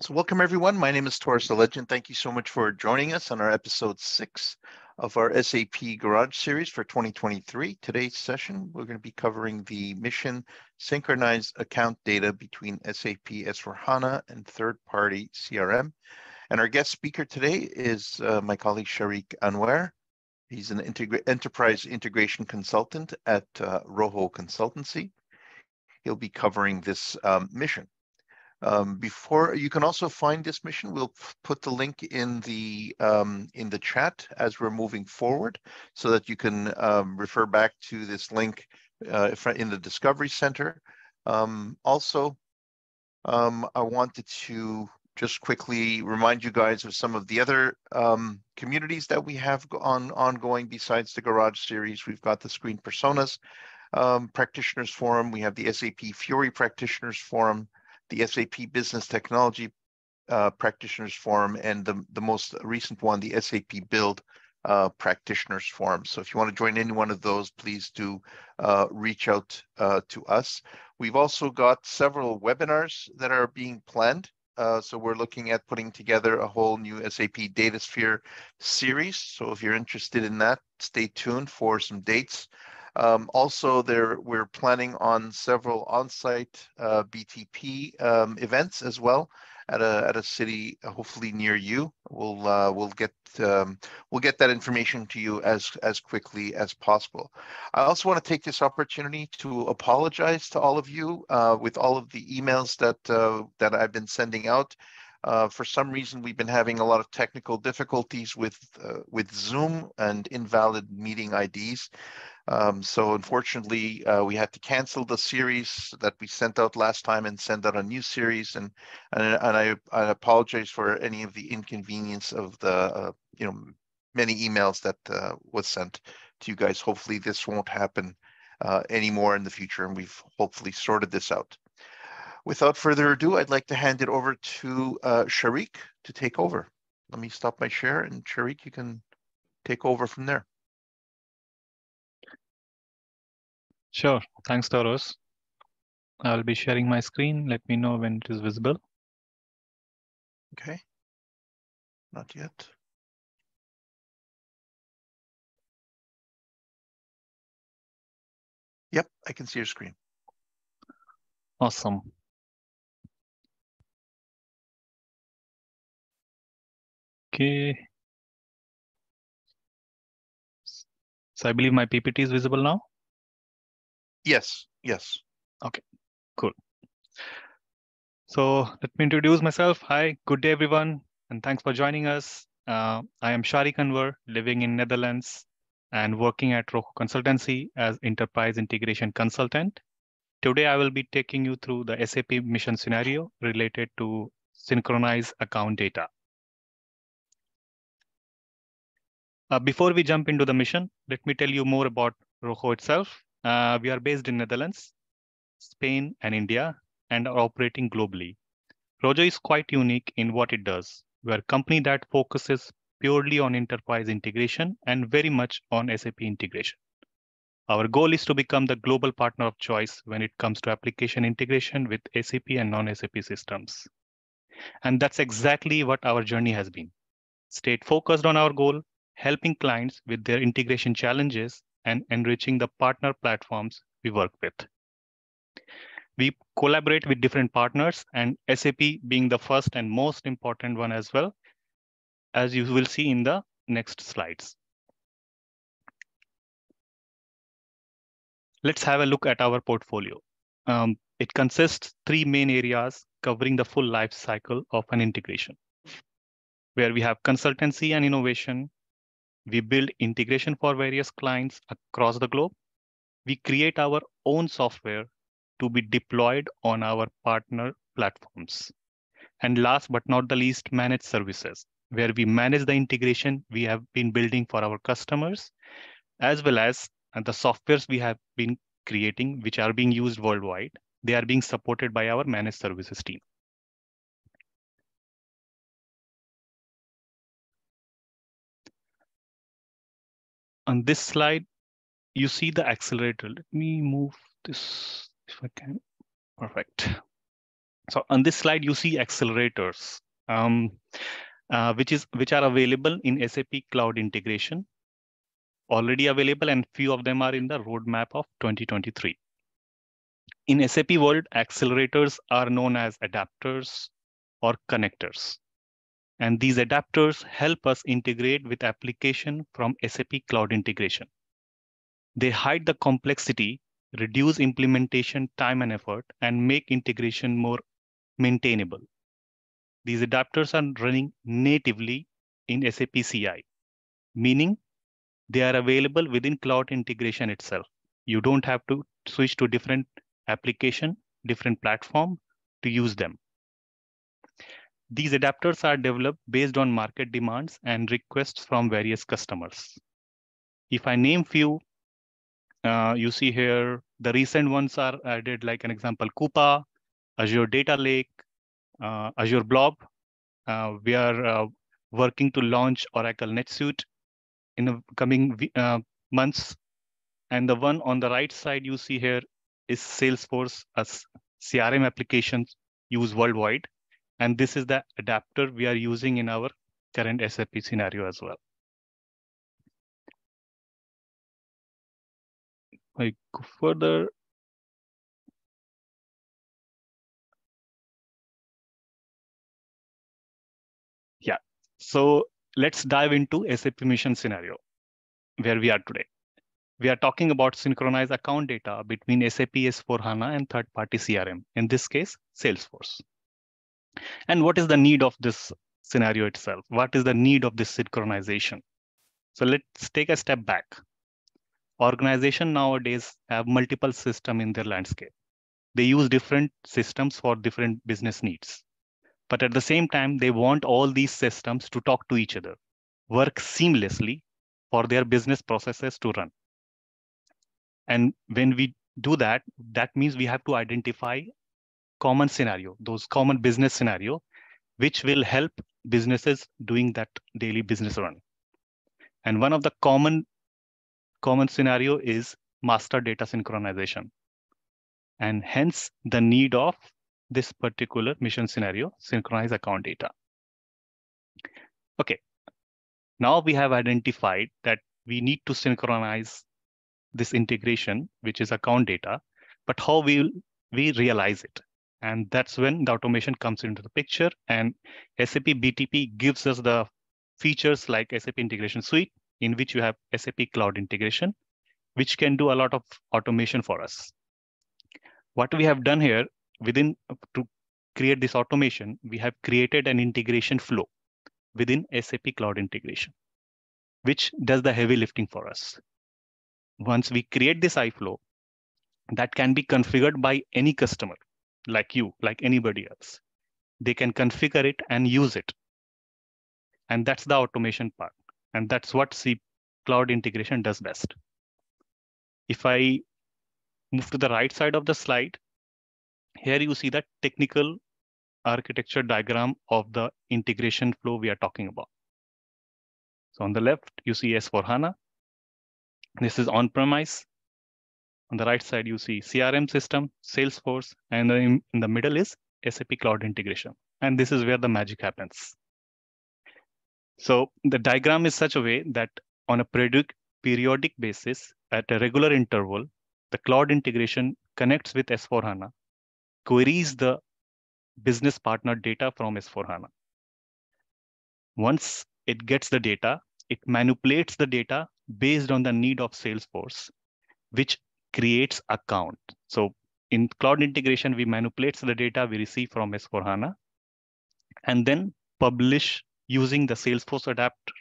So welcome everyone. My name is Taurus the Legend. Thank you so much for joining us on our episode six of our SAP Garage series for 2023. Today's session, we're going to be covering the mission synchronized account data between SAP S4HANA and third-party CRM. And our guest speaker today is uh, my colleague Sharik Anwar. He's an integra enterprise integration consultant at uh, Rojo Consultancy. He'll be covering this um, mission. Um, before you can also find this mission, we'll put the link in the um, in the chat as we're moving forward, so that you can um, refer back to this link uh, in the Discovery Center. Um, also, um, I wanted to just quickly remind you guys of some of the other um, communities that we have on ongoing besides the Garage series. We've got the Screen Personas Practitioners Forum. We have the SAP Fiori Practitioners Forum the SAP Business Technology uh, Practitioners Forum, and the, the most recent one, the SAP Build uh, Practitioners Forum. So if you want to join any one of those, please do uh, reach out uh, to us. We've also got several webinars that are being planned. Uh, so we're looking at putting together a whole new SAP DataSphere series. So if you're interested in that, stay tuned for some dates. Um, also, there we're planning on several on-site uh, BTP um, events as well at a at a city hopefully near you. We'll uh, we'll get um, we'll get that information to you as as quickly as possible. I also want to take this opportunity to apologize to all of you uh, with all of the emails that uh, that I've been sending out. Uh, for some reason, we've been having a lot of technical difficulties with uh, with Zoom and invalid meeting IDs. Um, so unfortunately, uh, we had to cancel the series that we sent out last time and send out a new series. And and, and I, I apologize for any of the inconvenience of the uh, you know many emails that uh, was sent to you guys. Hopefully, this won't happen uh, anymore in the future, and we've hopefully sorted this out. Without further ado, I'd like to hand it over to uh, Sharik to take over. Let me stop my share, and Sharik, you can take over from there. Sure. Thanks, Taurus. I'll be sharing my screen. Let me know when it is visible. Okay. Not yet. Yep, I can see your screen. Awesome. Okay. So I believe my PPT is visible now. Yes, yes. Okay, cool. So let me introduce myself. Hi, good day, everyone, and thanks for joining us. Uh, I am Sharik Anwar, living in Netherlands and working at Rojo Consultancy as Enterprise Integration Consultant. Today, I will be taking you through the SAP mission scenario related to synchronize account data. Uh, before we jump into the mission, let me tell you more about Rojo itself. Uh, we are based in Netherlands, Spain, and India, and are operating globally. Rojo is quite unique in what it does. We are a company that focuses purely on enterprise integration and very much on SAP integration. Our goal is to become the global partner of choice when it comes to application integration with SAP and non-SAP systems. And that's exactly what our journey has been. Stay focused on our goal, helping clients with their integration challenges and enriching the partner platforms we work with. We collaborate with different partners and SAP being the first and most important one as well, as you will see in the next slides. Let's have a look at our portfolio. Um, it consists three main areas covering the full life cycle of an integration, where we have consultancy and innovation, we build integration for various clients across the globe. We create our own software to be deployed on our partner platforms. And last but not the least, managed services, where we manage the integration we have been building for our customers, as well as the softwares we have been creating, which are being used worldwide. They are being supported by our managed services team. On this slide, you see the accelerator. Let me move this if I can. Perfect. So on this slide, you see accelerators, um, uh, which is which are available in SAP Cloud Integration, already available, and few of them are in the roadmap of 2023. In SAP world, accelerators are known as adapters or connectors. And these adapters help us integrate with application from SAP Cloud Integration. They hide the complexity, reduce implementation time and effort, and make integration more maintainable. These adapters are running natively in SAP CI, meaning they are available within cloud integration itself. You don't have to switch to different application, different platform to use them. These adapters are developed based on market demands and requests from various customers. If I name few, uh, you see here, the recent ones are added like an example, Coupa, Azure Data Lake, uh, Azure Blob. Uh, we are uh, working to launch Oracle NetSuite in the coming uh, months. And the one on the right side you see here is Salesforce as CRM applications used worldwide. And this is the adapter we are using in our current SAP scenario as well. I go further. Yeah, so let's dive into SAP mission scenario where we are today. We are talking about synchronized account data between SAP S4HANA and third-party CRM, in this case, Salesforce. And what is the need of this scenario itself? What is the need of this synchronization? So let's take a step back. Organization nowadays have multiple systems in their landscape. They use different systems for different business needs. But at the same time, they want all these systems to talk to each other, work seamlessly for their business processes to run. And when we do that, that means we have to identify common scenario, those common business scenario, which will help businesses doing that daily business run. And one of the common common scenario is master data synchronization. And hence the need of this particular mission scenario, synchronize account data. Okay, now we have identified that we need to synchronize this integration, which is account data, but how will we realize it? And that's when the automation comes into the picture. And SAP BTP gives us the features like SAP Integration Suite, in which you have SAP Cloud Integration, which can do a lot of automation for us. What we have done here within to create this automation, we have created an integration flow within SAP Cloud Integration, which does the heavy lifting for us. Once we create this iFlow, that can be configured by any customer like you, like anybody else. They can configure it and use it. And that's the automation part. And that's what C cloud integration does best. If I move to the right side of the slide, here you see the technical architecture diagram of the integration flow we are talking about. So on the left, you see S4HANA. This is on-premise. On the right side, you see CRM system, Salesforce, and in, in the middle is SAP Cloud Integration. And this is where the magic happens. So the diagram is such a way that on a periodic basis, at a regular interval, the cloud integration connects with S4HANA, queries the business partner data from S4HANA. Once it gets the data, it manipulates the data based on the need of Salesforce, which creates account. So in cloud integration, we manipulate the data we receive from S4HANA and then publish using the Salesforce adapter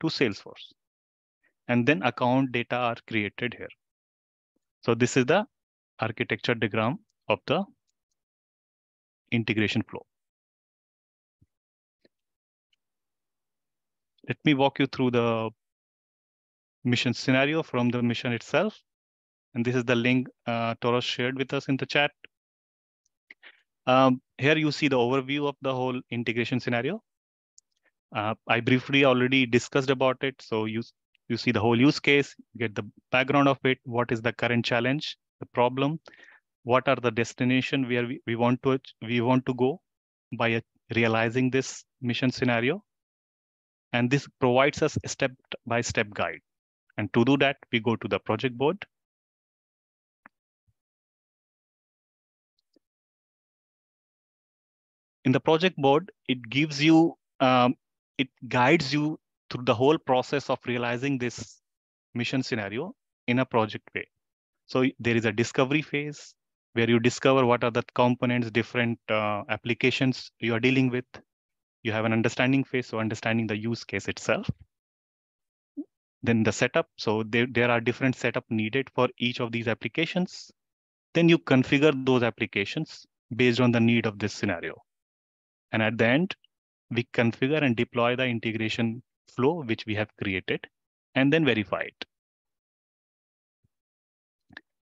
to Salesforce. And then account data are created here. So this is the architecture diagram of the integration flow. Let me walk you through the mission scenario from the mission itself. And this is the link uh, Toros shared with us in the chat. Um, here you see the overview of the whole integration scenario. Uh, I briefly already discussed about it. So you, you see the whole use case, get the background of it, what is the current challenge, the problem, what are the destination where we, we want to we want to go by realizing this mission scenario. And this provides us a step-by-step -step guide. And to do that, we go to the project board. In the project board, it gives you, um, it guides you through the whole process of realizing this mission scenario in a project way. So there is a discovery phase where you discover what are the components, different uh, applications you are dealing with. You have an understanding phase, so understanding the use case itself. Then the setup, so there, there are different setup needed for each of these applications. Then you configure those applications based on the need of this scenario. And at the end, we configure and deploy the integration flow which we have created and then verify it.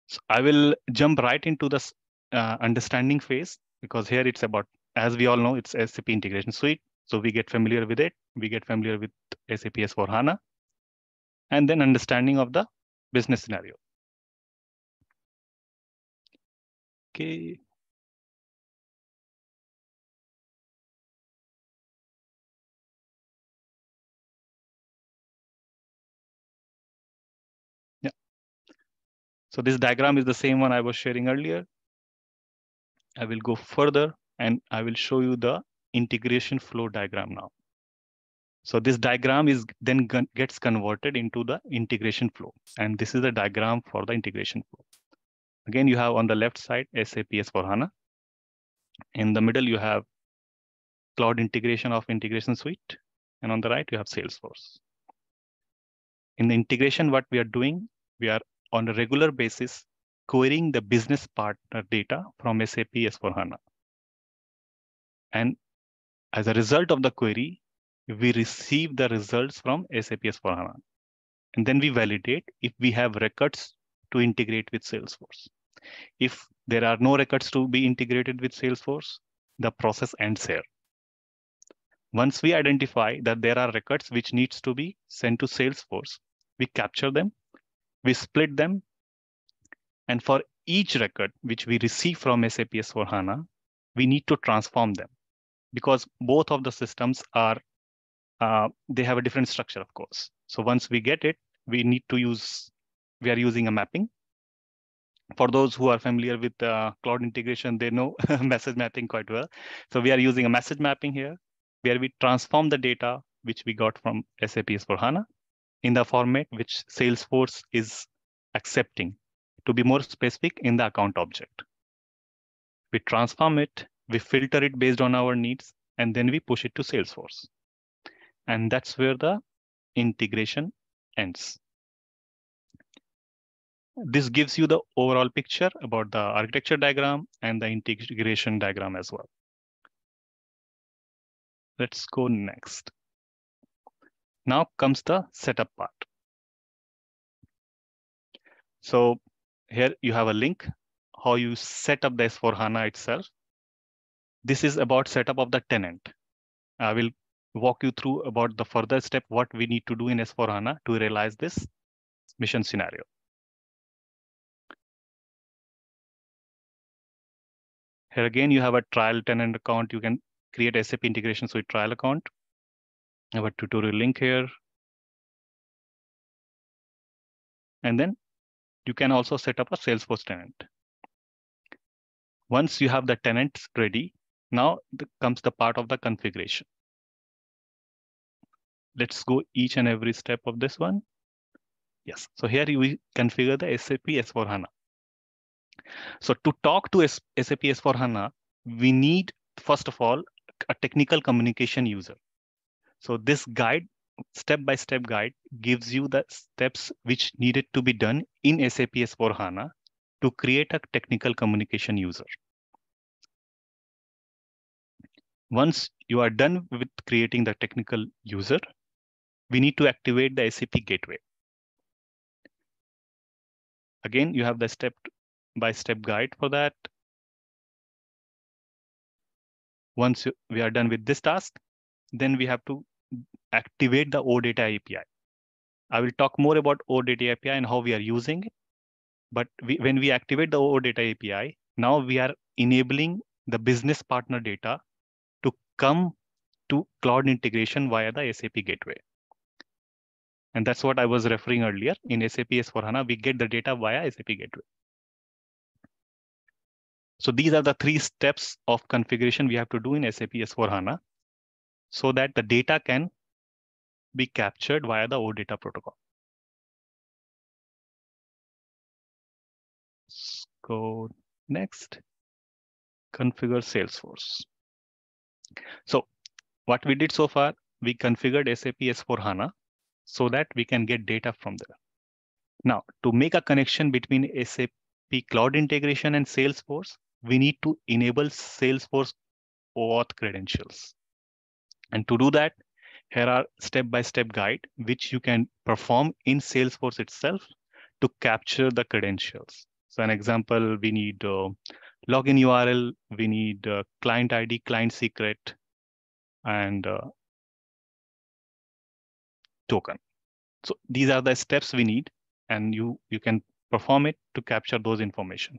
So I will jump right into the uh, understanding phase because here it's about, as we all know, it's SAP integration suite. So we get familiar with it. We get familiar with SAP S4HANA and then understanding of the business scenario. Okay. So this diagram is the same one I was sharing earlier. I will go further and I will show you the integration flow diagram now. So this diagram is then gets converted into the integration flow. And this is the diagram for the integration flow. Again, you have on the left side, SAP S4HANA. In the middle, you have cloud integration of integration suite. And on the right, you have Salesforce. In the integration, what we are doing, we are on a regular basis querying the business partner data from SAP S4HANA. And as a result of the query, we receive the results from SAP S4HANA. And then we validate if we have records to integrate with Salesforce. If there are no records to be integrated with Salesforce, the process ends here. Once we identify that there are records which needs to be sent to Salesforce, we capture them we split them. And for each record which we receive from SAP S4HANA, we need to transform them because both of the systems are, uh, they have a different structure, of course. So once we get it, we need to use, we are using a mapping. For those who are familiar with uh, cloud integration, they know message mapping quite well. So we are using a message mapping here where we transform the data which we got from SAP S4HANA in the format which Salesforce is accepting. To be more specific, in the account object. We transform it, we filter it based on our needs, and then we push it to Salesforce. And that's where the integration ends. This gives you the overall picture about the architecture diagram and the integration diagram as well. Let's go next. Now comes the setup part. So here you have a link, how you set up the S4HANA itself. This is about setup of the tenant. I will walk you through about the further step, what we need to do in S4HANA to realize this mission scenario. Here again, you have a trial tenant account. You can create SAP integration suite trial account. I have a tutorial link here. And then you can also set up a Salesforce tenant. Once you have the tenants ready, now comes the part of the configuration. Let's go each and every step of this one. Yes, so here we configure the SAP S4HANA. So to talk to SAP S4HANA, we need, first of all, a technical communication user. So this guide, step-by-step -step guide, gives you the steps which needed to be done in SAP S4HANA to create a technical communication user. Once you are done with creating the technical user, we need to activate the SAP gateway. Again, you have the step-by-step -step guide for that. Once we are done with this task, then we have to activate the OData API. I will talk more about OData API and how we are using it. But we, when we activate the OData API, Now we are enabling the business partner data to come to cloud integration via the SAP gateway. And that's what I was referring earlier in SAP S4HANA, we get the data via SAP gateway. So these are the three steps of configuration we have to do in SAP S4HANA so that the data can be captured via the OData protocol. Let's go next. Configure Salesforce. So what we did so far, we configured SAP S4HANA so that we can get data from there. Now, to make a connection between SAP Cloud Integration and Salesforce, we need to enable Salesforce OAuth credentials. And to do that, here are step-by-step -step guide, which you can perform in Salesforce itself to capture the credentials. So an example, we need uh, login URL, we need uh, client ID, client secret, and uh, token. So these are the steps we need, and you, you can perform it to capture those information.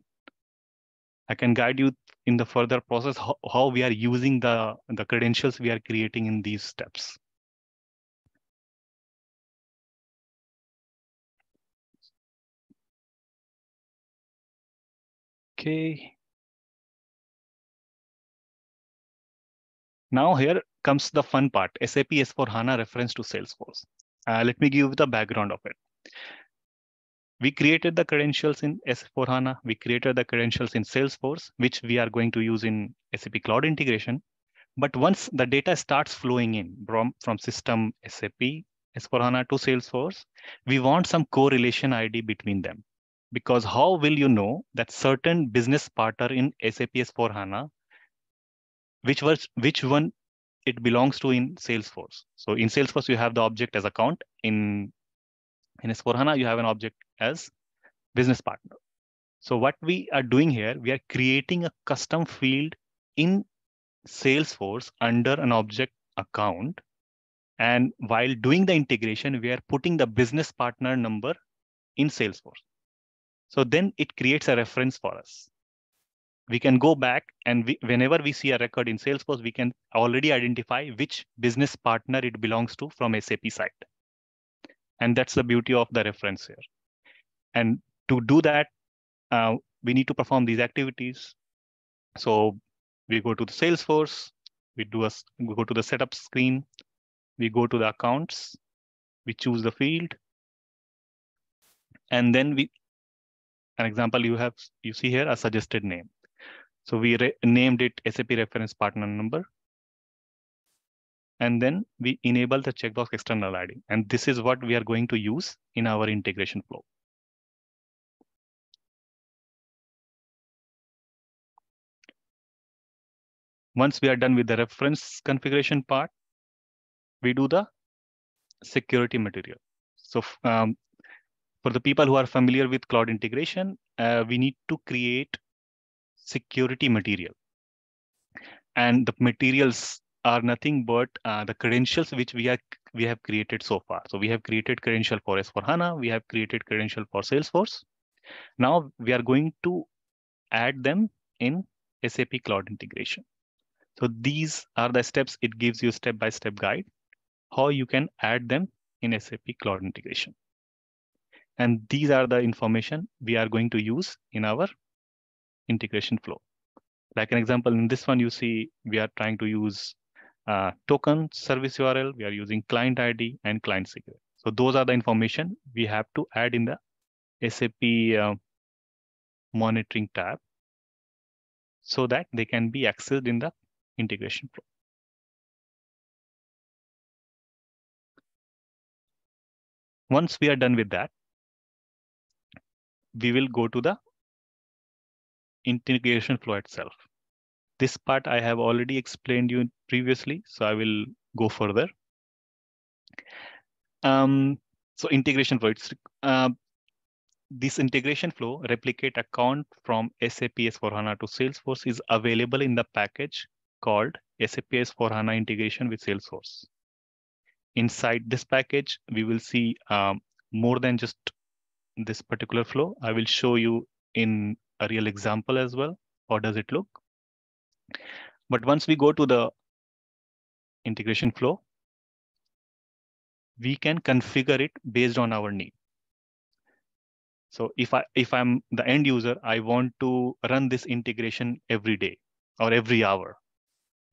I can guide you in the further process how, how we are using the, the credentials we are creating in these steps. Okay. Now here comes the fun part, SAP S4HANA reference to Salesforce. Uh, let me give you the background of it. We created the credentials in S4HANA. We created the credentials in Salesforce, which we are going to use in SAP Cloud Integration. But once the data starts flowing in from, from system SAP S4HANA to Salesforce, we want some correlation ID between them. Because how will you know that certain business partner in SAP S4HANA, which was which one it belongs to in Salesforce. So in Salesforce, you have the object as account. In, in S4HANA, you have an object as business partner. So what we are doing here, we are creating a custom field in Salesforce under an object account. And while doing the integration, we are putting the business partner number in Salesforce. So then it creates a reference for us we can go back and we, whenever we see a record in Salesforce, we can already identify which business partner it belongs to from SAP side. And that's the beauty of the reference here. And to do that, uh, we need to perform these activities. So we go to the Salesforce, we do a we go to the setup screen, we go to the accounts, we choose the field, and then we, an example you have you see here a suggested name. So we named it SAP reference partner number. And then we enable the checkbox external ID. And this is what we are going to use in our integration flow. Once we are done with the reference configuration part, we do the security material. So um, for the people who are familiar with cloud integration, uh, we need to create security material. And the materials are nothing but uh, the credentials which we are we have created so far. So we have created credential for S4HANA, we have created credential for Salesforce. Now we are going to add them in SAP Cloud Integration. So these are the steps it gives you step-by-step -step guide how you can add them in SAP Cloud Integration. And these are the information we are going to use in our integration flow. Like an example, in this one, you see we are trying to use uh, token service URL. We are using client ID and client secret. So those are the information we have to add in the SAP uh, monitoring tab so that they can be accessed in the integration flow. Once we are done with that, we will go to the integration flow itself. This part I have already explained you previously, so I will go further. Um, so integration flow, it's, uh, this integration flow replicate account from SAP S4HANA to Salesforce is available in the package called SAP S4HANA integration with Salesforce. Inside this package, we will see um, more than just this particular flow. I will show you in a real example as well. How does it look? But once we go to the integration flow, we can configure it based on our need. So if I if I'm the end user, I want to run this integration every day or every hour.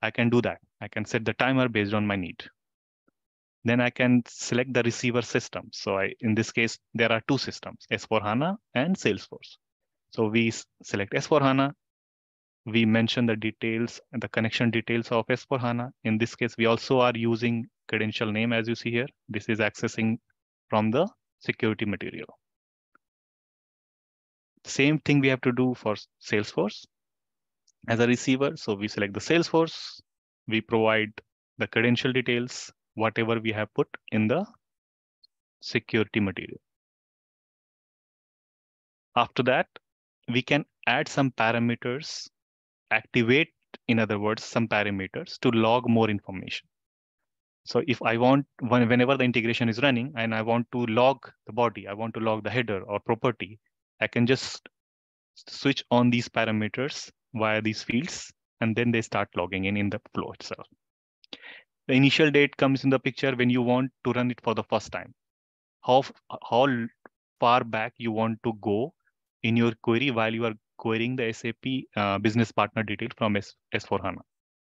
I can do that. I can set the timer based on my need. Then I can select the receiver system. So I, in this case, there are two systems, S4HANA and Salesforce. So we select S4HANA. We mention the details and the connection details of S4HANA. In this case, we also are using credential name as you see here. This is accessing from the security material. Same thing we have to do for Salesforce as a receiver. So we select the Salesforce, we provide the credential details, whatever we have put in the security material. After that, we can add some parameters, activate, in other words, some parameters to log more information. So if I want, whenever the integration is running and I want to log the body, I want to log the header or property, I can just switch on these parameters via these fields, and then they start logging in in the flow itself. The initial date comes in the picture when you want to run it for the first time. How, how far back you want to go in your query while you are querying the SAP uh, business partner detail from S, S4HANA.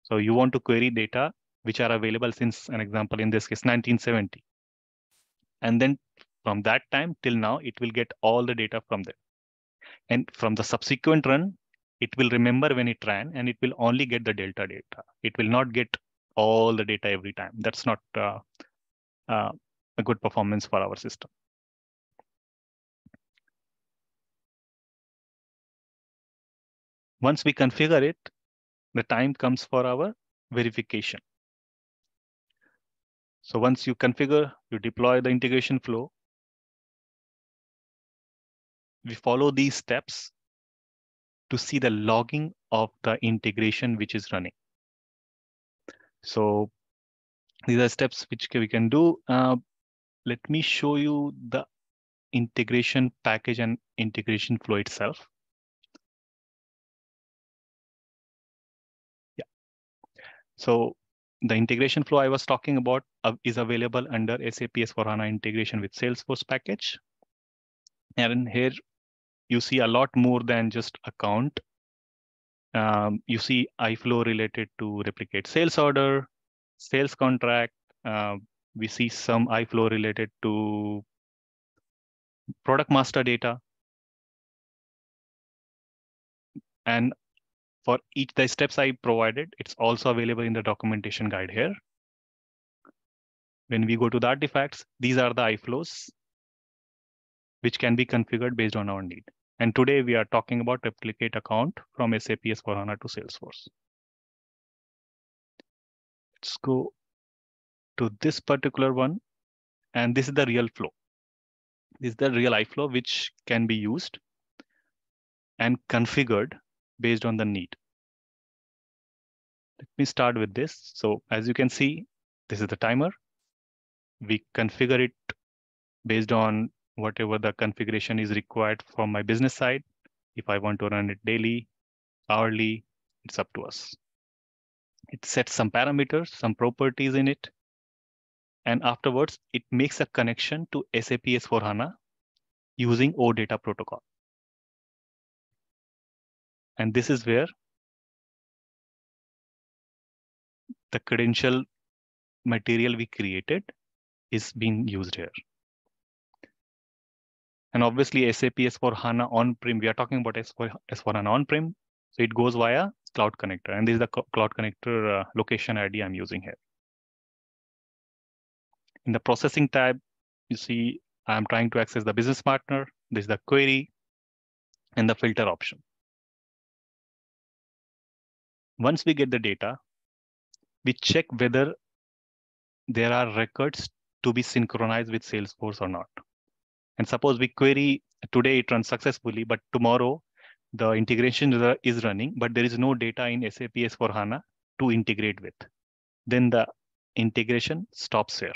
So you want to query data which are available since an example, in this case, 1970. And then from that time till now, it will get all the data from there. And from the subsequent run, it will remember when it ran and it will only get the delta data. It will not get all the data every time. That's not uh, uh, a good performance for our system. Once we configure it, the time comes for our verification. So once you configure, you deploy the integration flow, we follow these steps to see the logging of the integration which is running. So these are steps which we can do. Uh, let me show you the integration package and integration flow itself. Yeah. So the integration flow I was talking about is available under SAP S4HANA integration with Salesforce package. And here you see a lot more than just account. Um, you see iFlow related to replicate sales order, sales contract. Uh, we see some iFlow related to product master data. And for each the steps I provided, it's also available in the documentation guide here. When we go to the artifacts, these are the iFlows, which can be configured based on our need. And today we are talking about replicate account from SAP S4HANA to Salesforce. Let's go to this particular one. And this is the real flow. This is the real iFlow, which can be used and configured based on the need. Let me start with this. So as you can see, this is the timer. We configure it based on whatever the configuration is required from my business side. If I want to run it daily, hourly, it's up to us. It sets some parameters, some properties in it. And afterwards, it makes a connection to SAP S4HANA using OData protocol. And this is where the credential material we created is being used here. And obviously SAP S4 HANA on-prem, we are talking about S4, S4 HANA on-prem. So it goes via Cloud Connector. And this is the Cloud Connector uh, location ID I'm using here. In the processing tab, you see I'm trying to access the business partner. This is the query and the filter option. Once we get the data, we check whether there are records to be synchronized with Salesforce or not. And suppose we query today it runs successfully, but tomorrow the integration is running, but there is no data in SAP S4 HANA to integrate with. Then the integration stops here.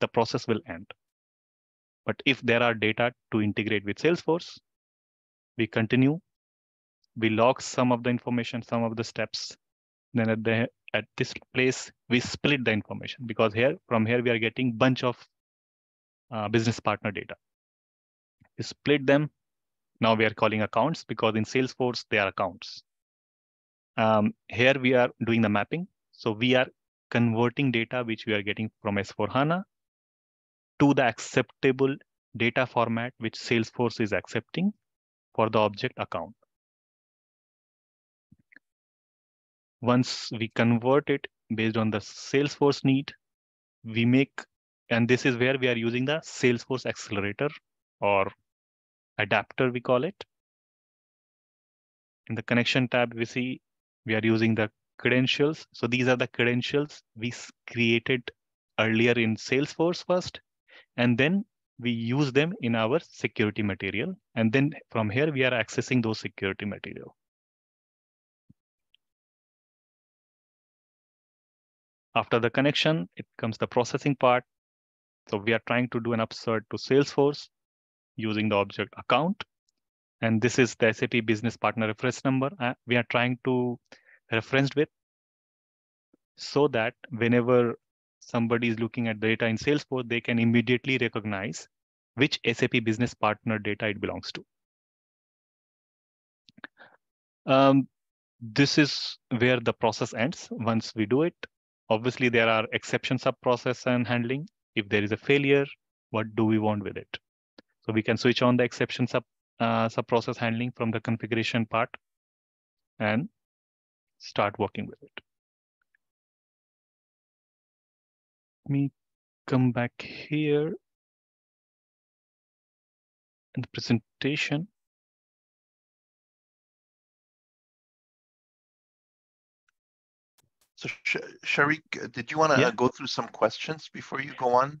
The process will end. But if there are data to integrate with Salesforce, we continue we log some of the information, some of the steps. Then at the at this place, we split the information because here from here we are getting bunch of uh, business partner data. Split them. Now we are calling accounts because in Salesforce they are accounts. Um, here we are doing the mapping. So we are converting data which we are getting from S4HANA to the acceptable data format which Salesforce is accepting for the object account. Once we convert it based on the Salesforce need, we make, and this is where we are using the Salesforce accelerator or adapter, we call it. In the connection tab, we see we are using the credentials. So these are the credentials we created earlier in Salesforce first, and then we use them in our security material. And then from here, we are accessing those security material. After the connection, it comes the processing part. So we are trying to do an upsert to Salesforce using the object account. And this is the SAP business partner reference number uh, we are trying to reference with so that whenever somebody is looking at data in Salesforce, they can immediately recognize which SAP business partner data it belongs to. Um, this is where the process ends once we do it. Obviously, there are exception sub-process and handling. If there is a failure, what do we want with it? So we can switch on the exception sub uh, sub-process handling from the configuration part and start working with it. Let me come back here in the presentation. So Sh Sharik, did you want to Yeah. go through some questions before you go on?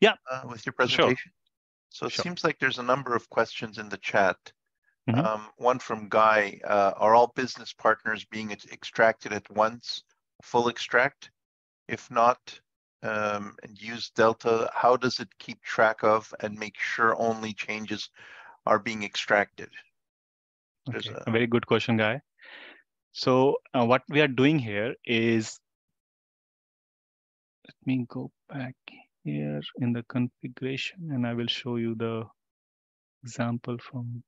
Yeah. Uh, with your presentation? So it Sure. seems like there's a number of questions in the chat. Mhm. Um, one from Guy, uh, are all business partners being extracted at once, full extract? If not, um, and use Delta, how does it keep track of and make sure only changes are being extracted? There's Okay, a- a very good question, Guy. So uh, what we are doing here is, let me go back here in the configuration and I will show you the example from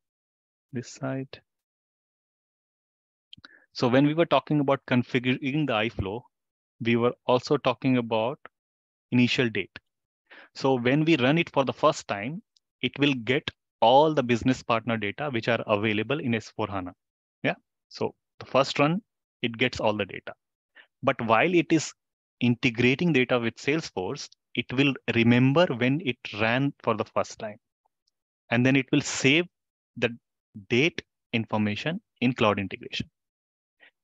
this side. So when we were talking about configuring the iFlow, we were also talking about initial date. So when we run it for the first time, it will get all the business partner data which are available in S4HANA. Yeah. So the first run, it gets all the data. But while it is integrating data with Salesforce, it will remember when it ran for the first time. And then it will save the date information in cloud integration.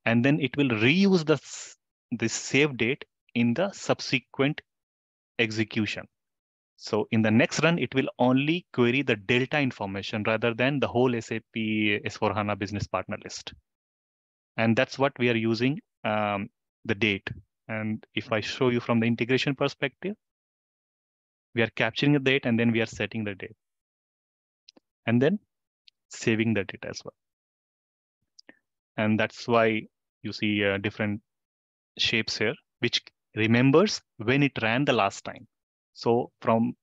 And then it will reuse the, the save date in the subsequent execution. So in the next run, it will only query the delta information rather than the whole SAP S4HANA business partner list. And that's what we are using um, the date. And if I show you from the integration perspective, we are capturing the date and then we are setting the date. And then saving the data as well. And that's why you see uh, different shapes here, which remembers when it ran the last time. So from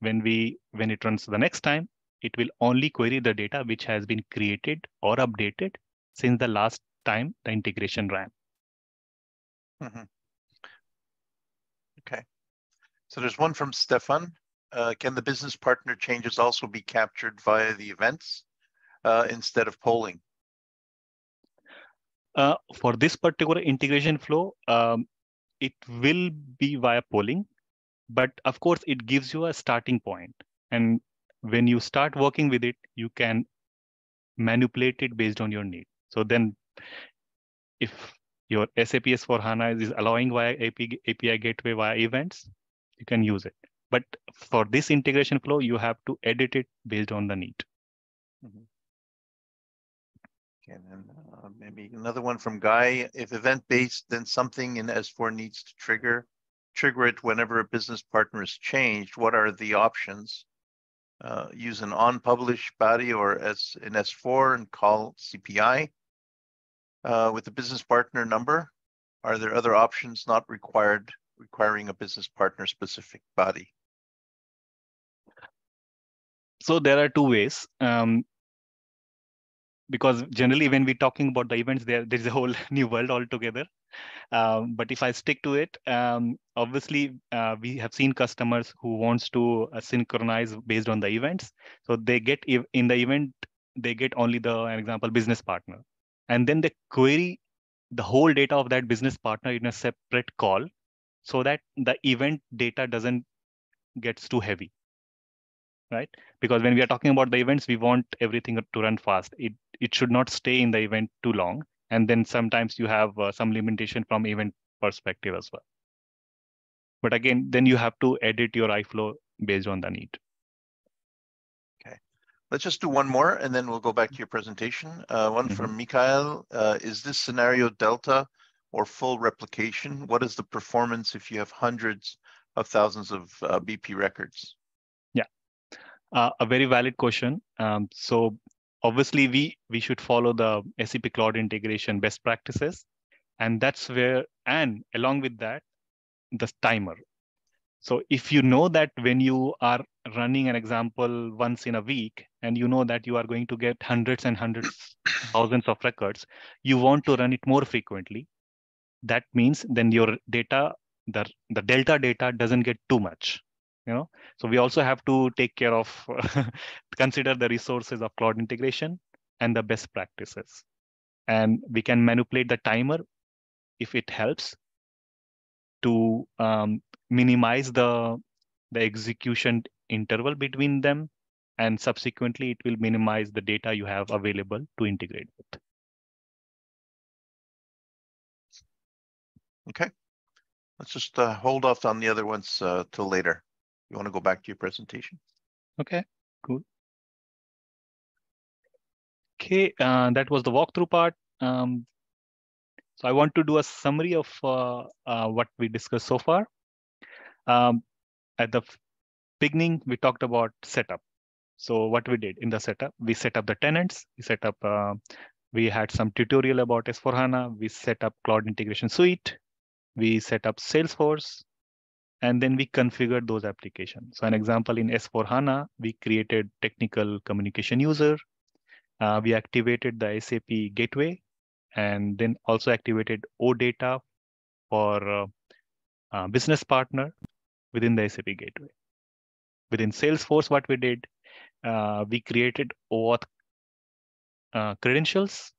when we when it runs the next time, it will only query the data which has been created or updated since the last time the integration ran. Mhm. Okay. So there's one from Stefan. Uh, can the business partner changes also be captured via the events uh, instead of polling? Uh, for this particular integration flow, um, it will be via polling, but of course it gives you a starting point. And when you start working with it, you can manipulate it based on your need. So then if your SAP S4HANA is allowing via API, API gateway via events, you can use it. But for this integration flow, you have to edit it based on the need. Okay, then uh, maybe another one from Guy. If event-based, then something in S4 needs to trigger, trigger it whenever a business partner is changed. What are the options? uh, use an on-publish body or as in S4 and call CPI. Uh, with the business partner number, are there other options not required requiring a business partner specific body? So there are two ways. Um, because generally when we're talking about the events, there there's a whole new world altogether. Um, but if I stick to it, um, obviously uh, we have seen customers who wants to uh, synchronize based on the events. So they get in the event, they get only the an example business partner, and then they query the whole data of that business partner in a separate call, so that the event data doesn't gets too heavy right? Because when we are talking about the events we want everything to run fast. It it should not stay in the event too long. And then sometimes you have uh, some limitation from event perspective as well. But again then you have to edit your iflow based on the need. Okay. Let's just do one more and then we'll go back to your presentation. Uh, one mm-hmm. from Mikhail. Uh, is this scenario delta or full replication? What is the performance if you have hundreds of thousands of uh, bp records? Yeah. Uh, a very valid question. Um, so obviously we we should follow the SAP Cloud integration best practices, and that's where and along with that, the timer. So if you know that when you are running an example once in a week, and you know that you are going to get hundreds and hundreds, thousands of records, you want to run it more frequently. That means then your data, the the delta data doesn't get too much you know? So we also have to take care of consider the resources of cloud integration and the best practices. And we can manipulate the timer if it helps to um, minimize the the execution interval between them and subsequently it will minimize the data you have available to integrate with okay let's just uh, hold off on the other ones uh, till later you want to go back to your presentation? Okay, cool. Okay, uh, that was the walkthrough part. Um, so I want to do a summary of uh, uh, what we discussed so far. Um, at the beginning, we talked about setup. So what we did in the setup, we set up the tenants, we set up, uh, we had some tutorial about S4HANA, we set up Cloud Integration Suite, we set up Salesforce, and then we configured those applications. So an example in S4HANA, we created technical communication user. Uh, we activated the SAP gateway and then also activated OData for uh, uh, business partner within the SAP gateway. Within Salesforce, what we did, uh, we created OAuth credentials.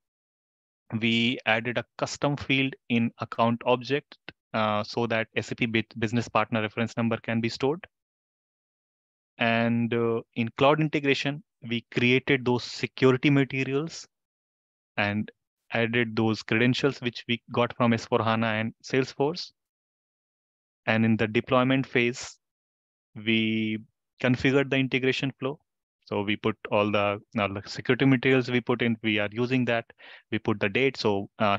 We added a custom field in account object uh, so that SAP business partner reference number can be stored. And uh, in cloud integration, we created those security materials and added those credentials which we got from S4HANA and Salesforce. And in the deployment phase, we configured the integration flow. So we put all the, the security materials we put in, we are using that. We put the date. So uh,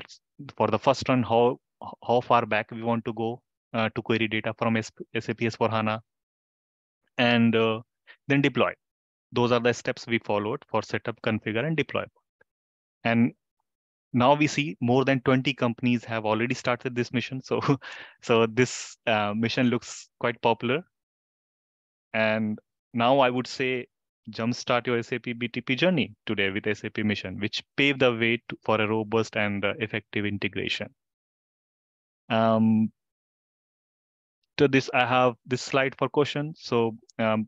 for the first run, how how far back we want to go uh, to query data from SAP S4HANA and uh, then deploy. Those are the steps we followed for setup, configure, and deploy. And now we see more than 20 companies have already started this mission. So, so this uh, mission looks quite popular. And now I would say jumpstart your SAP BTP journey today with SAP Mission, which paved the way to, for a robust and uh, effective integration. Um, to this, I have this slide for questions. So um,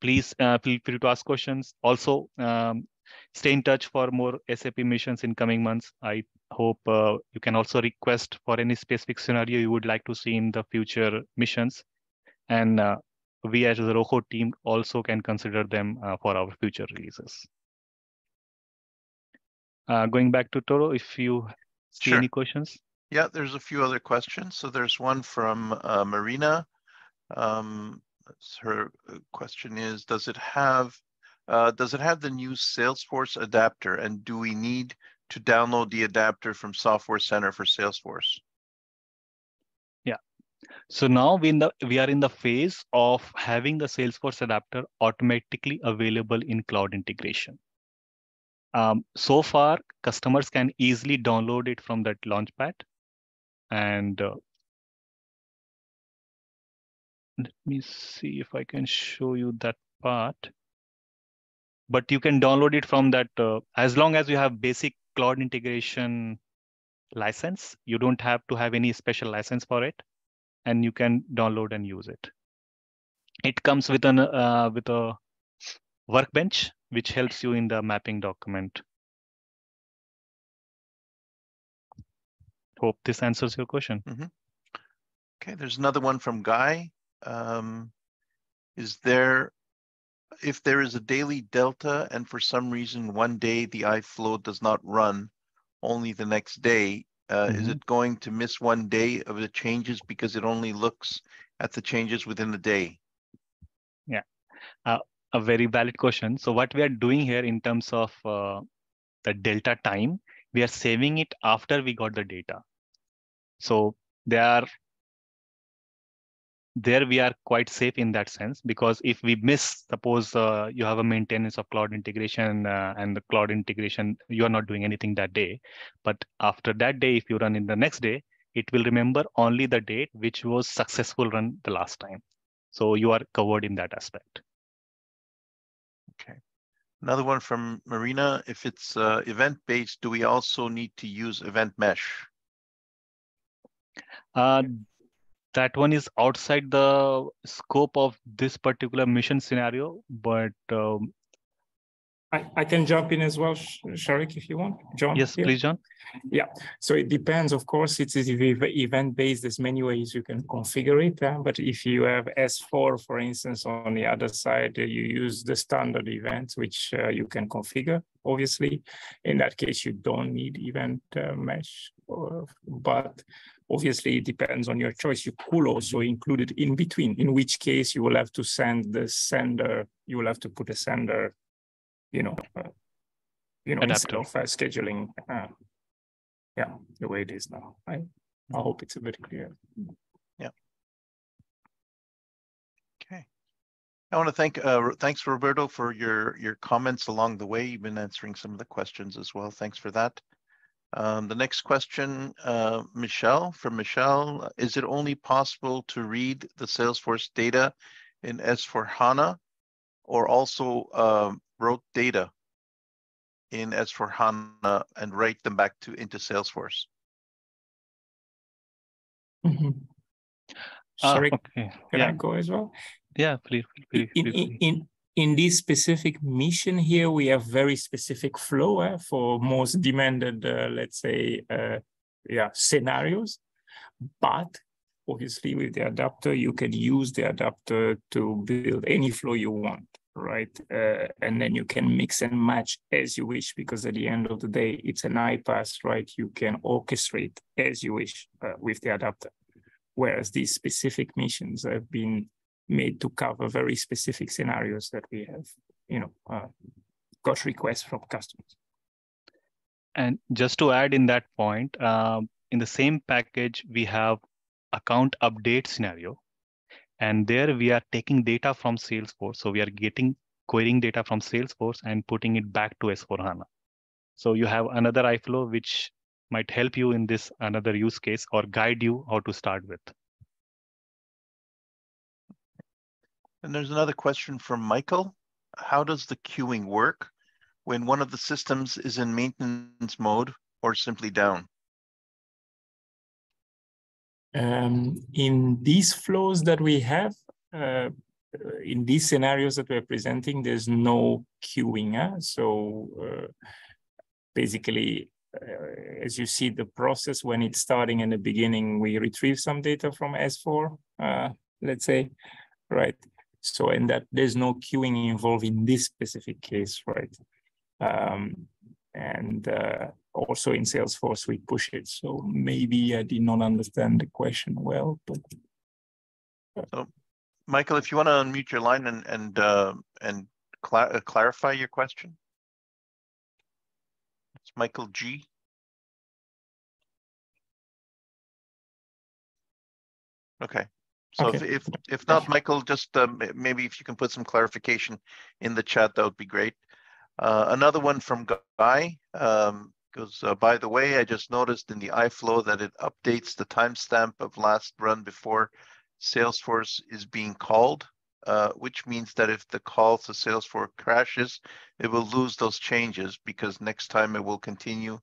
please uh, feel free to ask questions. Also, um, stay in touch for more SAP missions in coming months. I hope uh, you can also request for any specific scenario you would like to see in the future missions. And uh, we as the ROHO team also can consider them uh, for our future releases. Uh, going back to Toro, if you see sure. any questions. Yeah, there's a few other questions. So there's one from uh, Marina. Um, her uh, question is, does it have uh, does it have the new Salesforce adapter and do we need to download the adapter from Software Center for Salesforce? So now we, in the, we are in the phase of having the Salesforce adapter automatically available in cloud integration. Um, so far, customers can easily download it from that launchpad. And uh, let me see if I can show you that part. But you can download it from that uh, as long as you have basic cloud integration license. You don't have to have any special license for it, and you can download and use it. It comes with an uh, with a workbench which helps you in the mapping document. Hope this answers your question. Mm -hmm. Okay, there's another one from Guy. Um, is there, if there is a daily delta and for some reason one day the iFlow does not run, only the next day, uh, mm -hmm. is mm-hmm. it going to miss one day of the changes because it only looks at the changes within the day? Yeah. Uh, a very valid question. So what we are doing here in terms of uh, the delta time, we are saving it after we got the data. So there are there we are quite safe in that sense because if we miss suppose uh, you have a maintenance of cloud integration uh, and the cloud integration you are not doing anything that day but after that day if you run in the next day it will remember only the date which was successful run the last time so you are covered in that aspect Okay. Another one from Marina. If it's uh, event-based, do we also need to use event mesh? Uh, that one is outside the scope of this particular mission scenario, but um, I, I can jump in as well, Sharik, if you want. John? Yes, here. please, John. Yeah, so it depends. Of course, it's event-based. There's many ways you can configure it. Uh, but if you have S4, for instance, on the other side, uh, you use the standard events, which uh, you can configure, obviously. In that case, you don't need event uh, mesh. but obviously, it depends on your choice. You could also include it in between, in which case you will have to send the sender, you will have to put a sender you know, uh, you know, instead of uh, scheduling, uh, yeah, the way it is now. I, I hope it's a bit clear. Yeah. Okay. I want to thank, uh, thanks Roberto for your your comments along the way. You've been answering some of the questions as well. Thanks for that. Um, the next question, uh, Michelle, from Michelle, is it only possible to read the Salesforce data in S4HANA or also um, wrote data in S4HANA and write them back to into Salesforce. Mm -hmm. Sorry, okay. can yeah. I go as well? Yeah, please. please, please, please. In, in, in this specific mission here, we have very specific flow eh, for most demanded, uh, let's say, uh, yeah, scenarios. But obviously with the adapter, you can use the adapter to build any flow you want right? Uh, and then you can mix and match as you wish, because at the end of the day, it's an iPaaS, right? You can orchestrate as you wish uh, with the adapter. Whereas these specific missions have been made to cover very specific scenarios that we have, you know, uh, got requests from customers. And just to add in that point, um, in the same package, we have account update scenario, and there we are taking data from Salesforce. So we are getting querying data from Salesforce and putting it back to S4HANA. So you have another iFlow which might help you in this another use case or guide you how to start with. And there's another question from Michael. How does the queuing work when one of the systems is in maintenance mode or simply down? Um, in these flows that we have, uh, in these scenarios that we're presenting, there's no queuing. Huh? So uh, basically, uh, as you see the process when it's starting in the beginning, we retrieve some data from S4, uh, let's say, right? So, and that there's no queuing involved in this specific case, right? Um, and uh, also in Salesforce we push it. So maybe I did not understand the question well, but. Uh, so, Michael, if you want to unmute your line and and uh, and cl uh, clarify your question. It's Michael G. Okay. So if, if, if not, Michael, just um, maybe if you can put some clarification in the chat, that would be great. Uh, another one from Guy um, goes, uh, by the way, I just noticed in the iFlow that it updates the timestamp of last run before Salesforce is being called, uh, which means that if the call to Salesforce crashes, it will lose those changes because next time it will continue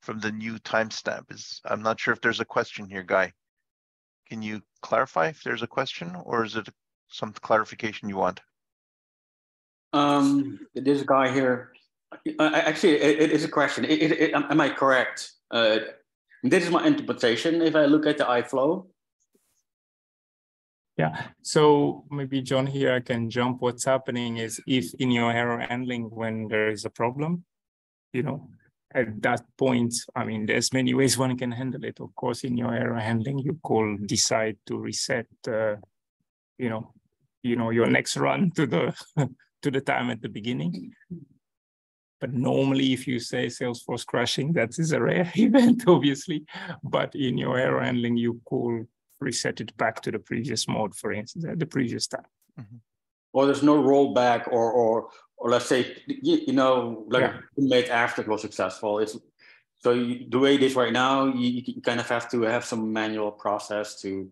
from the new timestamp. Is I'm not sure if there's a question here, Guy. Can you clarify if there's a question or is it some clarification you want? Um, there's a guy here, uh, actually, it, it is a question. It, it, it- am I correct? Uh, this is my interpretation. If I look at the iFlow, Yeah, so maybe John here I can jump. What's happening is if in your error handling, when there is a problem, you know, at that point, I mean, there's many ways one can handle it. Of course, in your error handling, you call decide to reset, uh, you know, you know, your next run to the to the time at the beginning. But normally, if you say Salesforce crashing, that is a rare event, obviously. But in your error handling, you call reset it back to the previous mode, for instance, at the previous time. or there's no rollback, or or or let's say you, you know, like Yeah. made after it was successful. It's so you, the way it is right now, you, you kind of have to have some manual process to.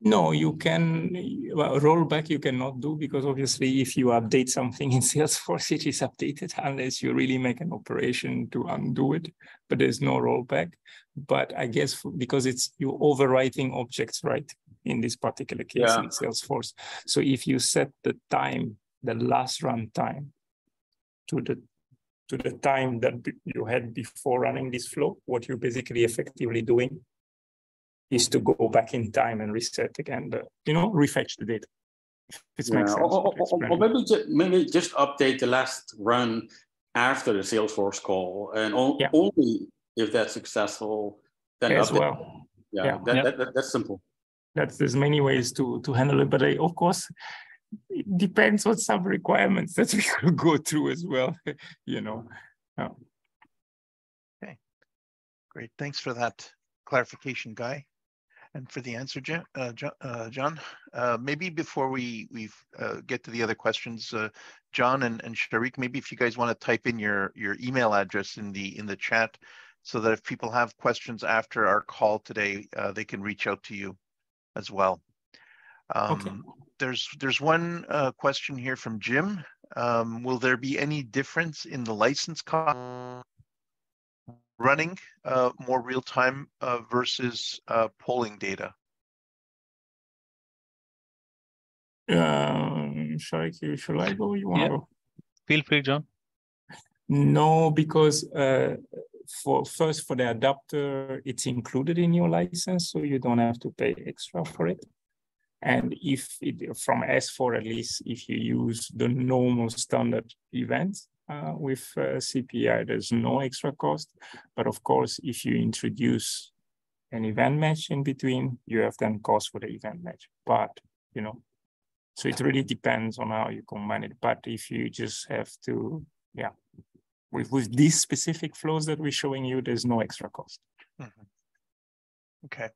No, you can well, rollback you cannot do because obviously if you update something in Salesforce, it is updated unless you really make an operation to undo it. But there's no rollback. But I guess because it's you overwriting objects, right? In this particular case Yeah. in Salesforce. So if you set the time, the last run time to the to the time that you had before running this flow, what you're basically effectively doing is to go back in time and reset again the, you know, refetch the data. If it Yeah, makes sense. or, or, or- or maybe just maybe just update the last run after the Salesforce call, and o- Yeah. only if that's successful, then As update. well, Yeah, Yeah. That. That, that- that's simple. that's, there's many ways to, to handle it, but I, of course, it depends on some requirements that we could go through as well, you know. Yeah. Great, thanks for that clarification, Guy. And for the answer, Jo- uh, uh, John, uh, maybe before we, we uh, get to the other questions, uh, John and, and Sharik, maybe if you guys want to type in your, your email address in the, in the chat so that if people have questions after our call today, uh, they can reach out to you as well. Okay. Um, There's, there's one uh, question here from Jim. Um, Will there be any difference in the license cost running uh, more real time uh, versus uh, polling data? Um, shall I, shall I go? You want to Yeah. go? Feel free, John. No, because uh, for first for the adapter, it's included in your license, so you don't have to pay extra for it. And if it, from S4 at least, if you use the normal standard events uh, with uh, CPI, there's no extra cost. But of course, if you introduce an event mesh in between, you have then cost for the event mesh. But you know, so it really depends on how you combine it. But if you just have to, yeah, with, with these specific flows that we're showing you, there's no extra cost. Mhm. Okay.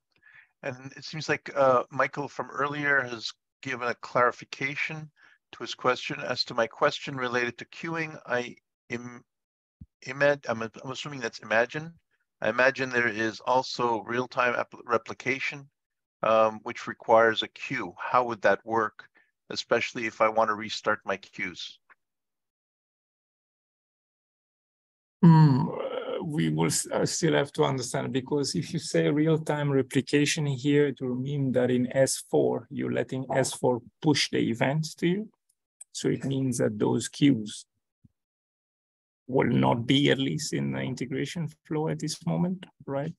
And it seems like uh, Michael from earlier has given a clarification to his question. As to my question related to queuing, I im, imag, I'm, I'm assuming that's imagine. I imagine there is also real-time replication, um, which requires a queue. How would that work, especially if I want to restart my queues? Uh, we will uh, still have to understand because if you say real-time replication here, it will mean that in S4, you're letting S4 push the events to you. So it means that those queues will not be at least in the integration flow at this moment, right?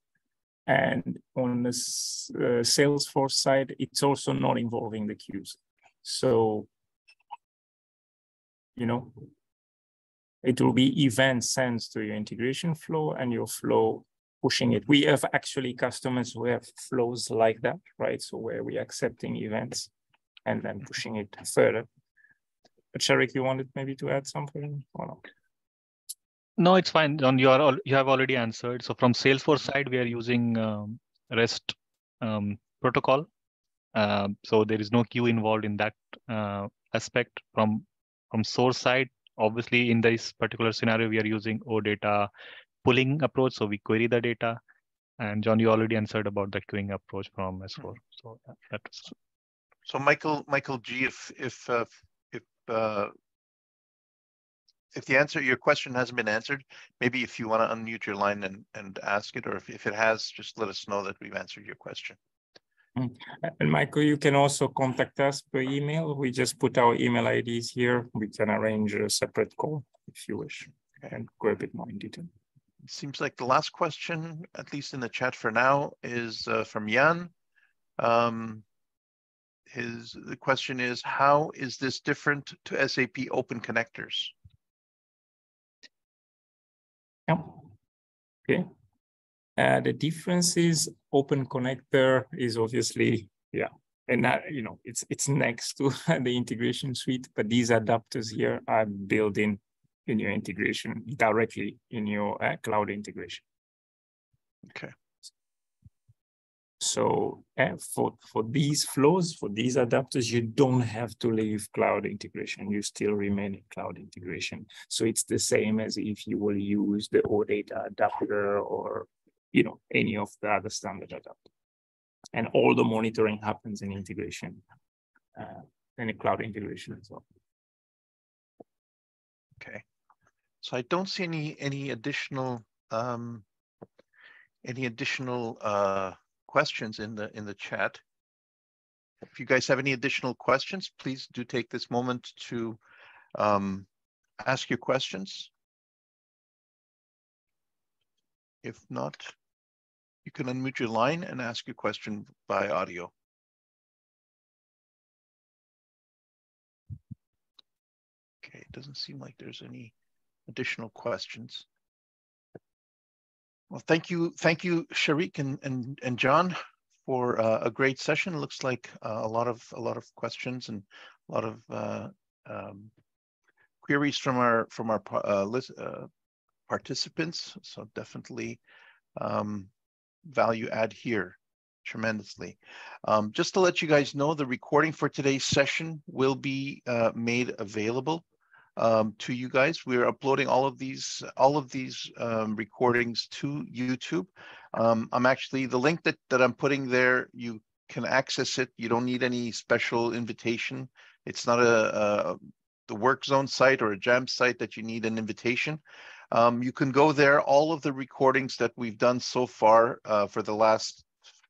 And on the uh, Salesforce side, it's also not involving the queues. So, you know, it will be event sent to your integration flow and your flow pushing it. We have actually customers who have flows like that, right? So where we're accepting events and then pushing it further. But Sharik, you wanted maybe to add something or not? No, it's fine, John. You are al- you have already answered. So from Salesforce side, we are using um, REST um, protocol. Um, so there is no queue involved in that uh, aspect from from source side. Obviously, in this particular scenario, we are using OData pulling approach. So we query the data. And John, you already answered about the queuing approach from S4. Mm-hmm. So that was. So Michael, Michael G, if if uh, if uh, if the answer your question hasn't been answered, maybe if you want to unmute your line and and ask it, or if if it has, just let us know that we've answered your question. Mm. And Michael, you can also contact us per email. We just put our email IDs here. We can arrange a separate call if you wish and go a bit more in detail. Seems like the last question, at least in the chat for now, is uh, from Jan. Um, his the question is, how is this different to SAP Open Connectors? Yeah. Okay. Uh, the difference is Open Connector is obviously, yeah, and that, you know, it's it's next to the integration suite, but these adapters here are built in in your integration directly in your uh, cloud integration. Okay. So uh, for, for these flows, for these adapters, you don't have to leave cloud integration. You still remain in cloud integration. So it's the same as if you will use the OData adapter or you know, any of the other standard adapter. And all the monitoring happens in integration, uh, in a cloud integration as well. Okay. So I don't see any any additional um, any additional uh, questions in the in the chat. If you guys have any additional questions, please do take this moment to um, ask your questions. If not, you can unmute your line and ask your question by audio. Okay, it doesn't seem like there's any additional questions. Well, thank you, thank you, Sharik and and and John, for uh, a great session. It looks like uh, a lot of a lot of questions and a lot of uh, um, queries from our from our uh, list, uh, participants. So definitely um, value add here tremendously. Um, just to let you guys know, the recording for today's session will be uh, made available um, to you guys. We're uploading all of these all of these um, recordings to YouTube. Um, I'm actually the link that that I'm putting there. You can access it. You don't need any special invitation. It's not a, a the work zone site or a jam site that you need an invitation. Um, you can go there. All of the recordings that we've done so far uh, for the last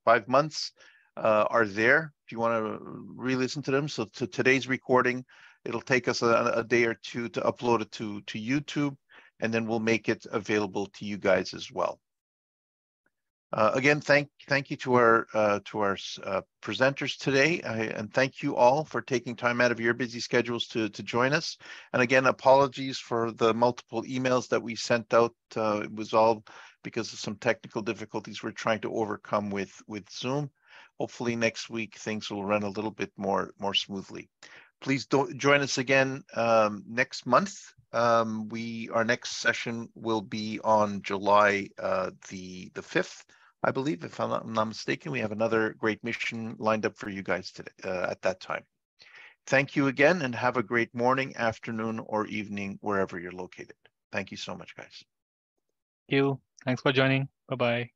five months uh, are there if you want to re-listen to them. So to today's recording, It'll take us a, a day or two to upload it to, to YouTube, and then we'll make it available to you guys as well. Uh, again, thank thank you to our uh, to our uh, presenters today, and thank you all for taking time out of your busy schedules to to join us. And again, apologies for the multiple emails that we sent out. Uh, it was all because of some technical difficulties we're trying to overcome with with Zoom. Hopefully, next week things will run a little bit more more smoothly please join us again um, next month. Um, we our next session will be on July uh, the the fifth, I believe, if I'm not, I'm not, mistaken. We have another great mission lined up for you guys today uh, at that time. Thank you again, and have a great morning, afternoon, or evening wherever you're located. Thank you so much, guys. Thank you. Thanks for joining. Bye bye.